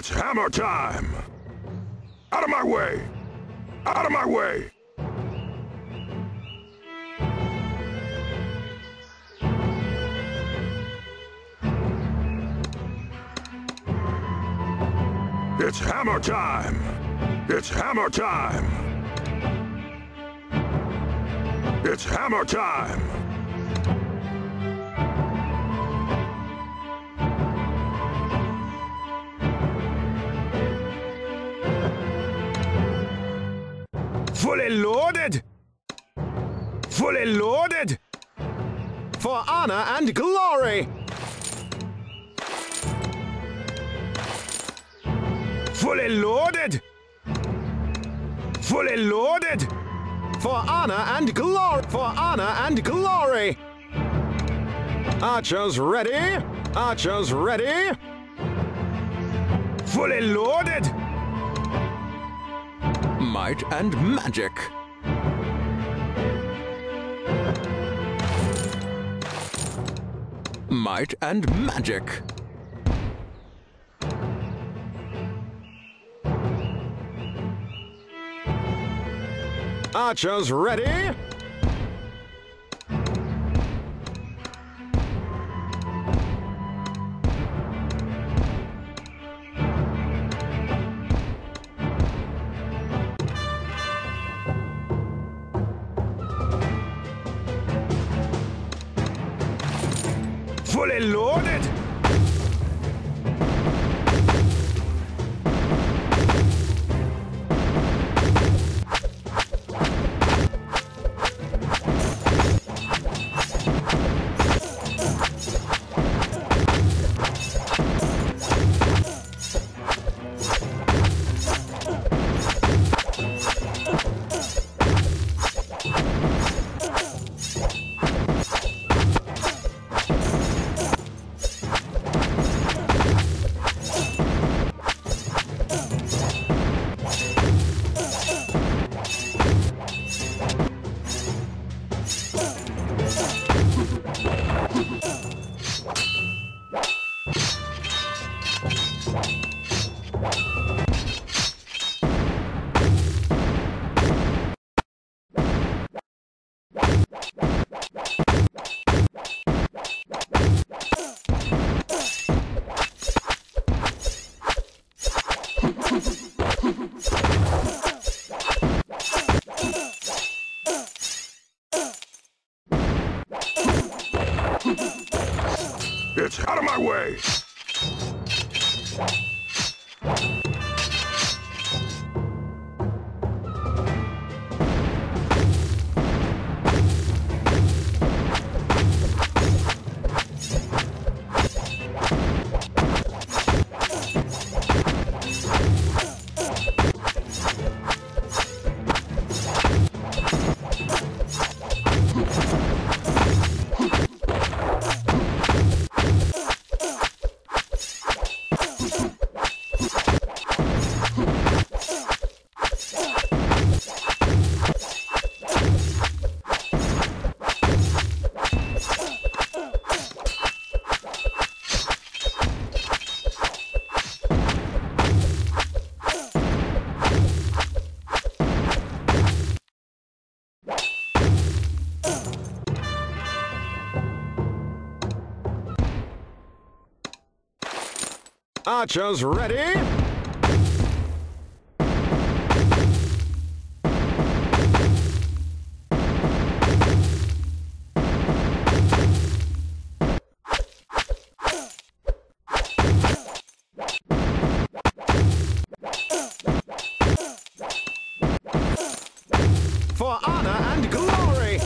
It's hammer time! Out of my way! Out of my way! It's hammer time! It's hammer time! It's hammer time! Fully loaded! Fully loaded! For honor and glory! Fully loaded! Fully loaded! For honor and glory! For honor and glory! Archers ready! Archers ready! Fully loaded! Might and magic! Might and magic! Archers ready? Fully loaded! you Archers ready? For honor and glory!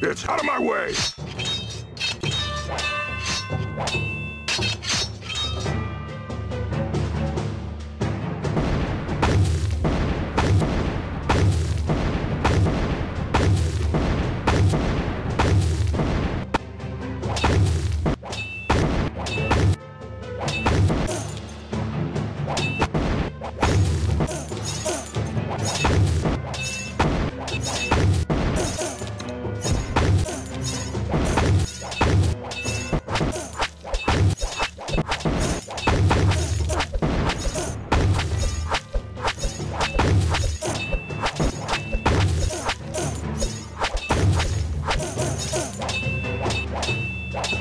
It's out of my way!